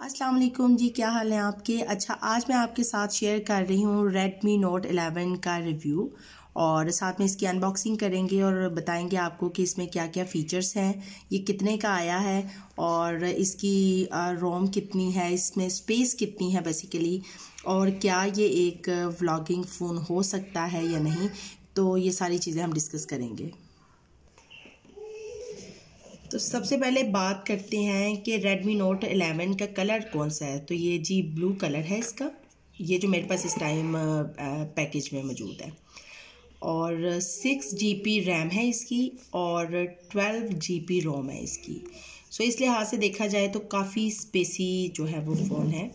अस्सलाम वालेकुम जी, क्या हाल है आपके? अच्छा आज मैं आपके साथ शेयर कर रही हूँ Redmi Note 11 का रिव्यू और साथ में इसकी अनबॉक्सिंग करेंगे और बताएँगे आपको कि इसमें क्या क्या फ़ीचर्स हैं, ये कितने का आया है और इसकी रोम कितनी है, इसमें स्पेस कितनी है बेसिकली और क्या ये एक व्लॉगिंग फ़ोन हो सकता है या नहीं तो ये सारी चीज़ें हम डिस्कस करेंगे। तो सबसे पहले बात करते हैं कि Redmi Note 11 का कलर कौन सा है? तो ये जी ब्लू कलर है इसका। ये जो मेरे पास इस टाइम पैकेज में मौजूद है। और सिक्स जी बी रैम है इसकी और ट्वेल्व जी बी रोम है इसकी। सो इस लिहाज से देखा जाए तो काफ़ी स्पेसी जो है वो फ़ोन है।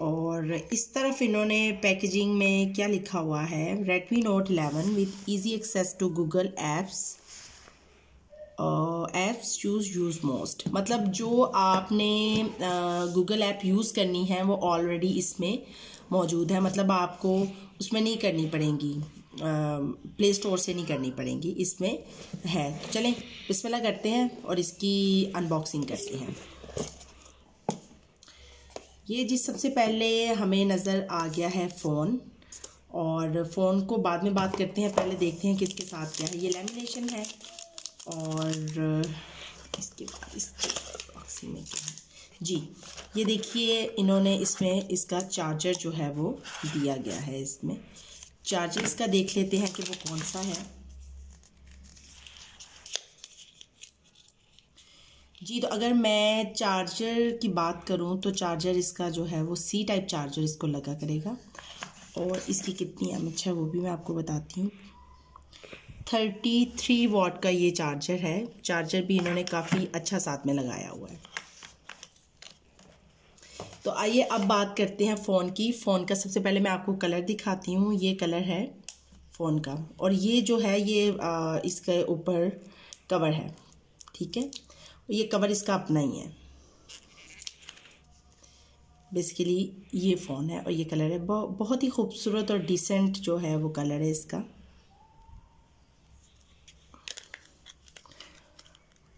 और इस तरफ़ इन्होंने पैकेजिंग में क्या लिखा हुआ है? Redmi Note 11 with easy access to Google apps apps choose use most मतलब जो आपने गूगल ऐप यूज़ करनी है, वो ऑलरेडी इसमें मौजूद है। मतलब आपको उसमें नहीं करनी पड़ेंगी। प्ले स्टोर से नहीं करनी पड़ेंगी। इसमें है। तो चलें, बिस्मिल्लाह करते हैं और इसकी अनबॉक्सिंग करते हैं। ये जी सबसे पहले हमें नज़र आ गया है फ़ोन। और फ़ोन को बाद में बात करते हैं। पहले देखते हैं किसके साथ क्या है। ये लेमिनेशन है। और इसके बाद इसके बॉक्सिंग में क्या है? जी, ये देखिए, इन्होंने इसमें, इसका चार्जर जो है वो दिया गया है इसमें। चार्जर इसका देख लेते हैं कि वो कौन सा है। जी तो अगर मैं चार्जर की बात करूँ तो चार्जर इसका जो है वो सी टाइप चार्जर इसको लगा करेगा। और इसकी कितनी एम है वो भी मैं आपको बताती हूँ। थर्टी थ्री वॉट का ये चार्जर है। चार्जर भी इन्होंने काफ़ी अच्छा साथ में लगाया हुआ है। तो आइए अब बात करते हैं फ़ोन की। फ़ोन का सबसे पहले मैं आपको कलर दिखाती हूँ। ये कलर है फ़ोन का। और ये जो है, ये इसके ऊपर कवर है। ठीक है? ये कवर इसका अपना ही है। बेसिकली ये फ़ोन है और ये कलर है। बहुत ही खूबसूरत और डिसेंट जो है वो कलर है इसका।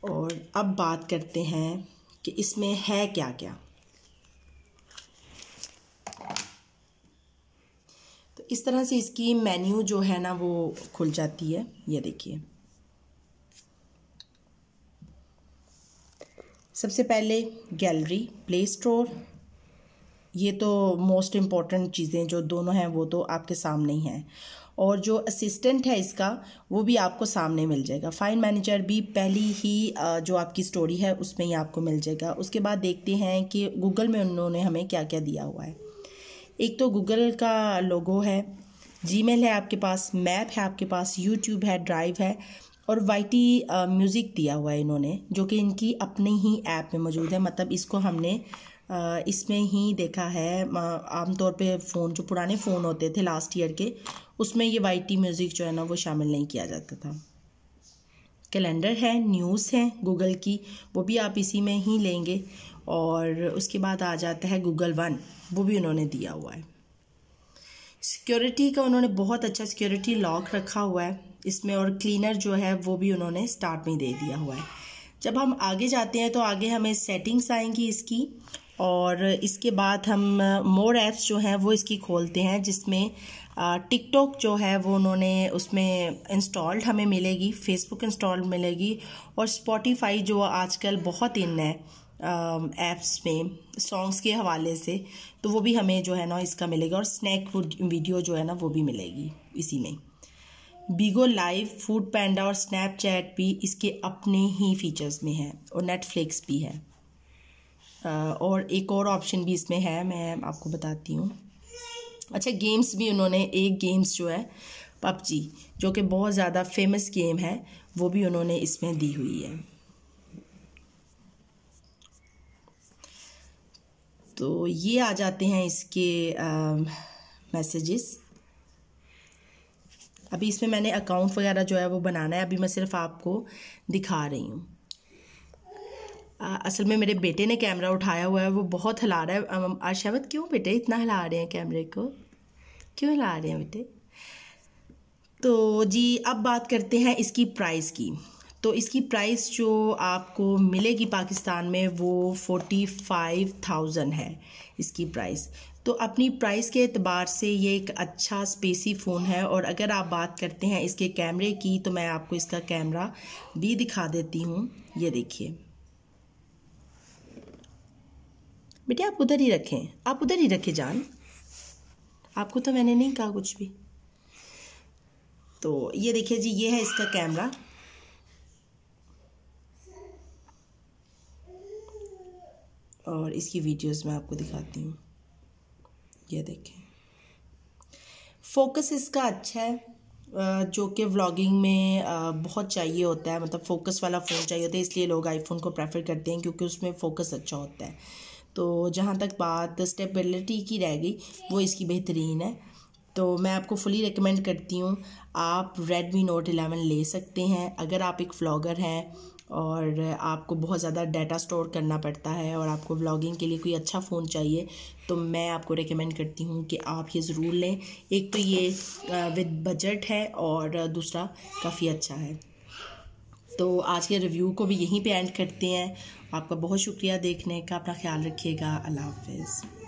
और अब बात करते हैं कि इसमें है क्या क्या तो इस तरह से इसकी मेन्यू जो है ना वो खुल जाती है, ये देखिए। सबसे पहले गैलरी प्ले स्टोर ये तो मोस्ट इंपॉर्टेंट चीज़ें जो दोनों हैं वो तो आपके सामने ही हैं। और जो असिस्टेंट है इसका, वो भी आपको सामने मिल जाएगा। फाइन मैनेजर भी पहली ही जो आपकी स्टोरी है, उसमें ही आपको मिल जाएगा। उसके बाद देखते हैं कि गूगल में उन्होंने हमें क्या क्या दिया हुआ है। एक तो गूगल का लोगो है जी है आपके पास मैप है आपके पास यूट्यूब है ड्राइव है और वाईटी म्यूज़िक दिया हुआ है इन्होंने, जो कि इनकी अपनी ही ऐप में मौजूद है। मतलब इसको हमने इसमें ही देखा है। आमतौर पे फ़ोन जो पुराने फ़ोन होते थे लास्ट ईयर के उसमें ये वाई टी म्यूज़िक जो है ना, वो शामिल नहीं किया जाता था। कैलेंडर है न्यूज़ है गूगल की, वो भी आप इसी में ही लेंगे। और उसके बाद आ जाता है गूगल वन वो भी उन्होंने दिया हुआ है। सिक्योरिटी का उन्होंने बहुत अच्छा सिक्योरिटी लॉक रखा हुआ है। इसमें और क्लीनर जो है, वो भी उन्होंने स्टार्ट में दे दिया हुआ है। जब हम आगे जाते हैं तो आगे हमें सेटिंग्स आएँगी इसकी। और इसके बाद हम मोर ऐप्स जो हैं, वो इसकी खोलते हैं, जिसमें टिकटॉक जो है, वो उन्होंने उसमें इंस्टॉल्ड हमें मिलेगी फेसबुक इंस्टॉल मिलेगी और स्पॉटिफाई जो आजकल बहुत इन है ऐप्स में सॉन्ग्स के हवाले से तो वो भी हमें जो है ना इसका मिलेगा और स्नैक वीडियो जो है ना वो भी मिलेगी इसी में। बीगो लाइव फ़ूड पैंडा और स्नैपचैट भी इसके अपने ही फीचर्स में है और नेटफ्लिक्स भी है। और एक और ऑप्शन भी इसमें है, मैं आपको बताती हूँ। अच्छा गेम्स भी उन्होंने, एक गेम्स जो है, पबजी, जो कि बहुत ज़्यादा फ़ेमस गेम है, वो भी उन्होंने इसमें दी हुई है। तो ये आ जाते हैं इसके मैसेजेस अभी इसमें मैंने अकाउंट वगैरह जो है, वो बनाना है, अभी मैं सिर्फ़ आपको दिखा रही हूँ। असल में मेरे बेटे ने कैमरा उठाया हुआ है, वो बहुत हिला रहा है। आशावत क्यों बेटे? इतना हिला रहे हैं कैमरे को। क्यों हिला रहे हैं बेटे? तो जी, अब बात करते हैं इसकी प्राइस की। तो इसकी प्राइस जो आपको मिलेगी पाकिस्तान में, वो फोर्टी फाइव थाउज़ेंड है इसकी प्राइस तो अपनी प्राइस के अतबार से ये एक अच्छा स्पेसी फ़ोन है और अगर आप बात करते हैं इसके कैमरे की तो मैं आपको इसका कैमरा भी दिखा देती हूँ। ये देखिए। बेटे, आप उधर ही रखें। आप उधर ही रखें जान। आपको तो मैंने नहीं कहा कुछ भी। तो ये देखिए जी, ये है इसका कैमरा। और इसकी वीडियोस मैं आपको दिखाती हूँ। ये देखें। फोकस इसका अच्छा है। जो कि व्लॉगिंग में बहुत चाहिए होता है। मतलब फोकस वाला फ़ोन चाहिए होता है, इसलिए लोग आईफोन को प्रेफर करते हैं, क्योंकि उसमें फ़ोकस अच्छा होता है। तो जहाँ तक बात स्टेबिलिटी की रह गई, वो इसकी बेहतरीन है। तो मैं आपको फुली रिकमेंड करती हूँ, आप रेडमी नोट एलेवन ले सकते हैं। अगर आप एक व्लॉगर हैं और आपको बहुत ज़्यादा डाटा स्टोर करना पड़ता है और आपको व्लॉगिंग के लिए कोई अच्छा फ़ोन चाहिए तो मैं आपको रिकमेंड करती हूँ कि आप ये ज़रूर लें। एक तो ये विद बजट है और दूसरा काफ़ी अच्छा है। तो आज के रिव्यू को भी यहीं पे एंड करते हैं। आपका बहुत शुक्रिया देखने का, अपना ख्याल रखिएगा। अल्लाह हाफिज़।